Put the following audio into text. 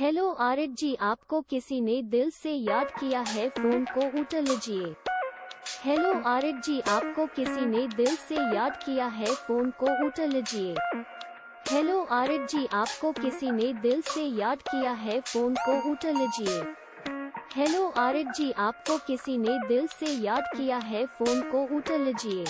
Hello Arif जी, आपको किसी ने दिल से याद किया है? फ़ोन को उठा लीजिए। हेलो आरिफ जी, आपको किसी ने दिल से याद किया है? फ़ोन को उठा लीजिए। हेलो आरिफ जी, आपको किसी ने दिल से याद किया है? फ़ोन को उठा लीजिए। हेलो आरिफ जी, आपको किसी ने दिल से याद किया है? फ़ोन को उठा लीजिए।